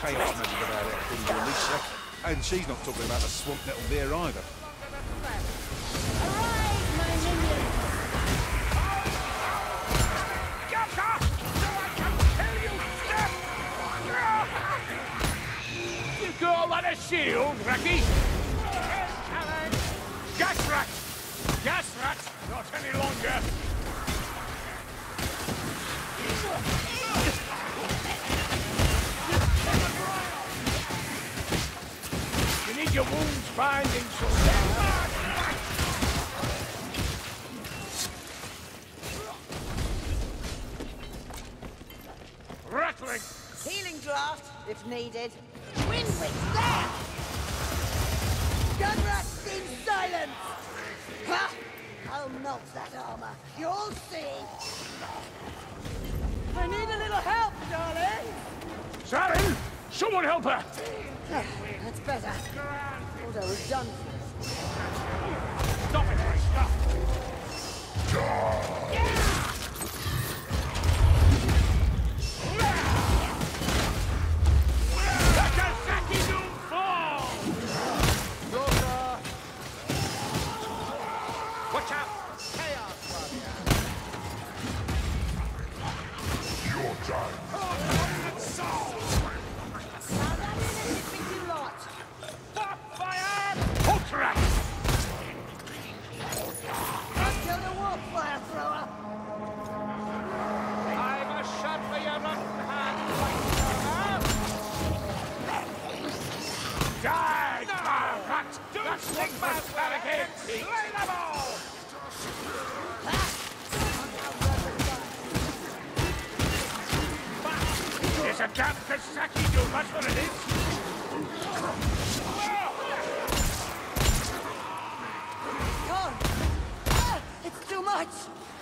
chaos about it, to Alicia. And she's not talking about the swamp nettle there either. A shield, Raggy? Gas rat! Gas rat! Not any longer! You need your wounds binding, soldier. Ratling! Healing draft, if needed. Windwick, there! Gunrats in silence! Ha! I'll melt that armor. You'll see. I need a little help, darling. Sarin! Someone help her! That's better. Thought I was done for. Stop it, stop! Let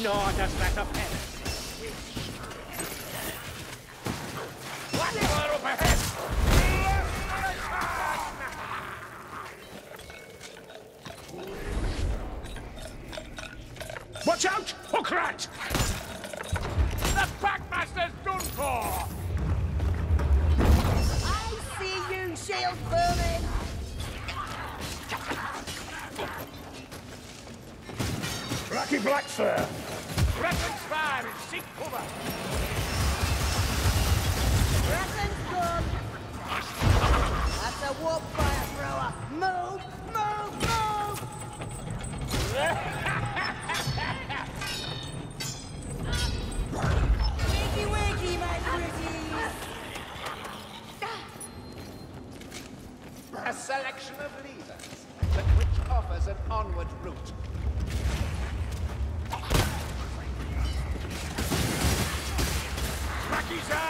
sleeps. No, just like a pen. Whatever up ahead! Watch out, Hookrat! Lucky Blackfur! Reference fire and seek cover! Ratling's gone. That's a warp fire thrower. Move, move, move. Wiggy wiggy, my pretties. A selection of levers, but which offers an onward route. Rocky's out!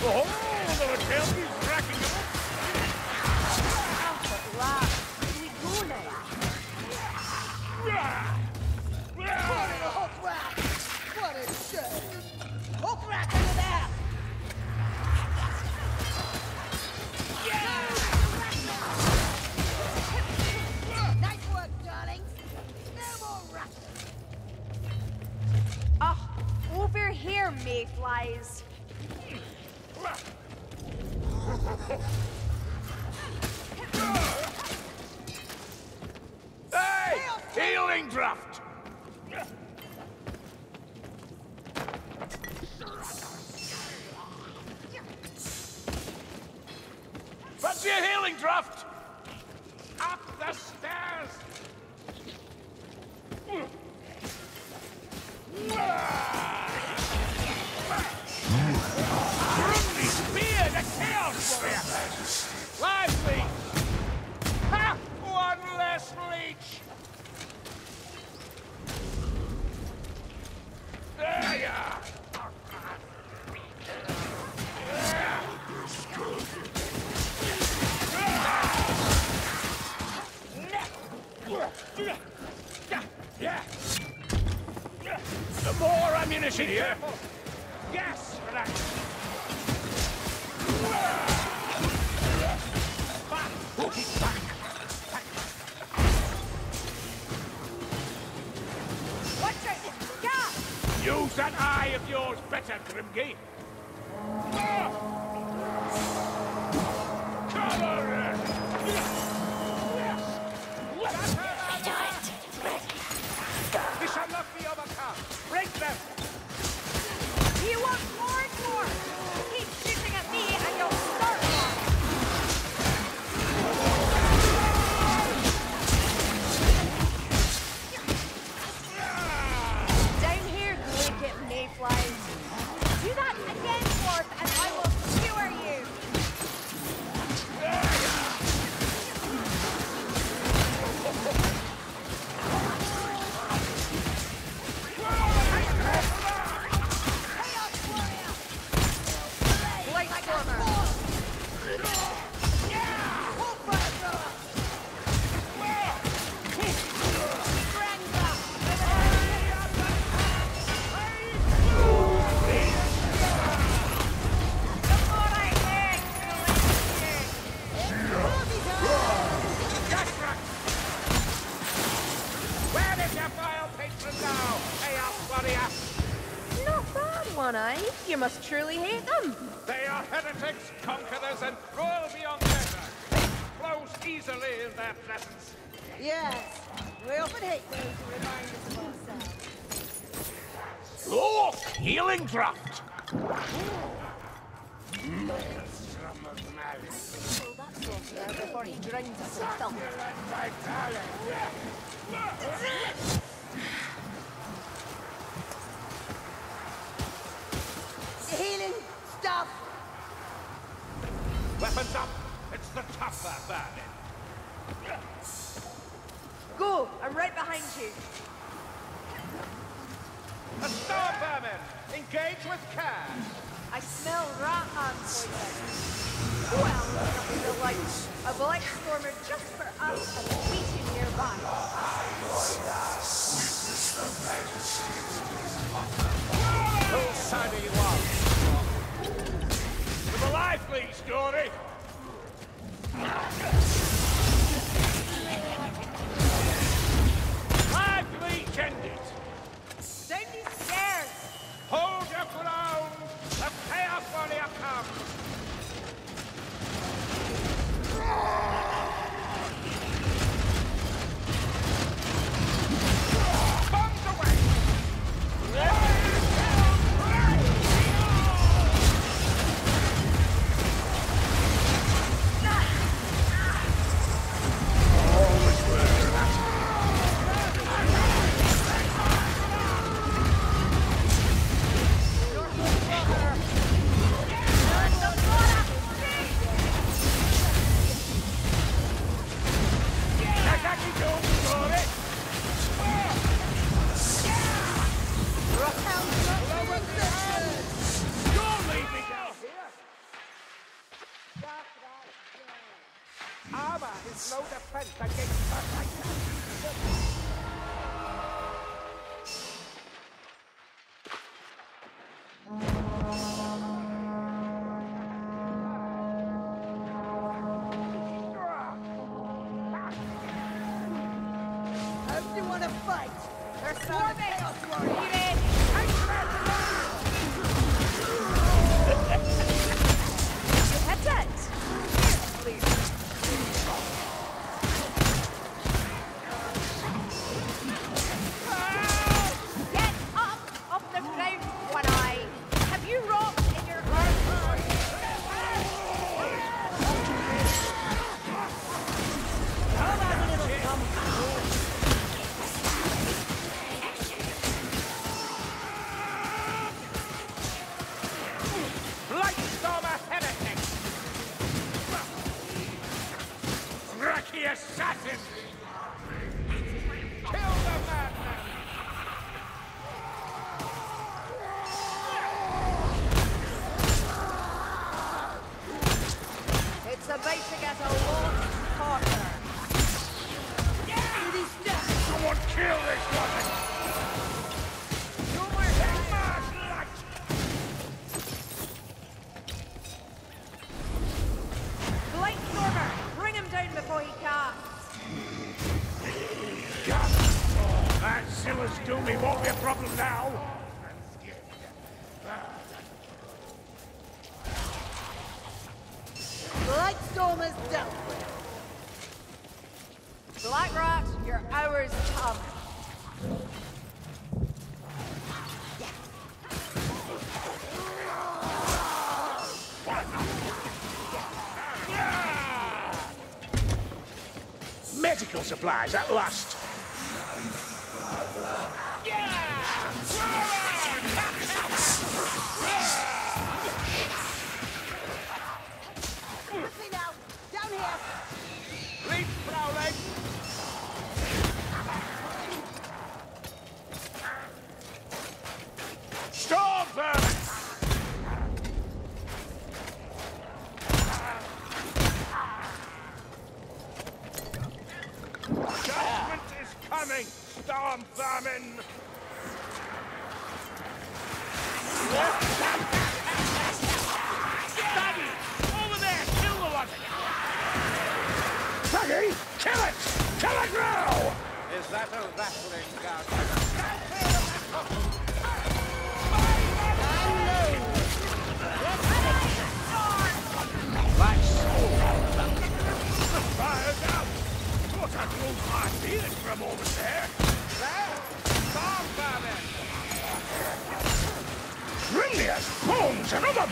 Oh, the Delphi's Hey! Healing draft! Lively! Ha! One less leech! That eye of yours better, Grimgate. Must truly hate them. They are heretics, conquerors, and cruel beyond measure. Hate flows easily in their presence. Yes, we often hate those who remind us of ourselves. Look! Healing draft! Pull that saucer out before he drowns us Healing stuff. Weapons up! It's the tougher vermin. Go! I'm right behind you. A star vermin! Engage with care! I smell rat man poison. Well, nothing the light. A black stormer just for us and a meeting nearby. Whose side are you on? To the lively story! Lively ended! Down these stairs! Hold your ground! The Chaos Warrior comes! want fight. There's more chaos you are needed. Headset! medical supplies at last. from famine.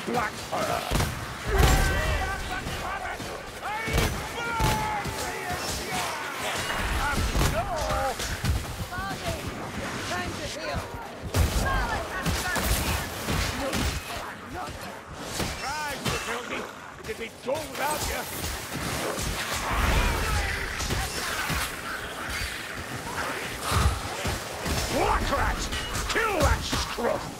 Blackfur! It'd without you. Black rat! Kill that scruff!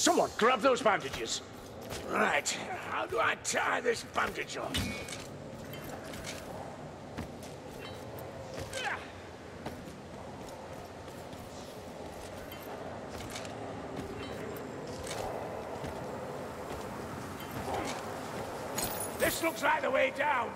Someone, grab those bandages. Right, how do I tie this bandage on? This looks like the way down.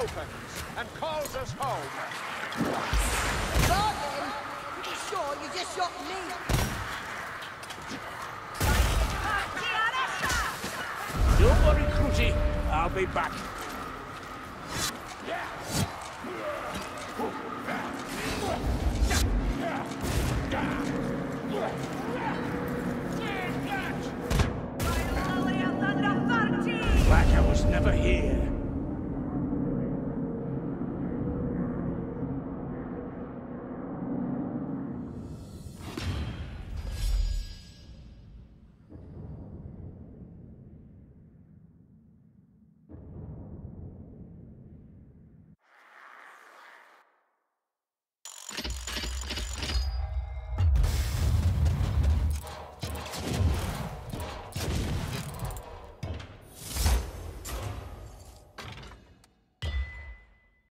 opens and calls us home. Sure you just shot me. Don't worry, Cruzy. I'll be back. never here.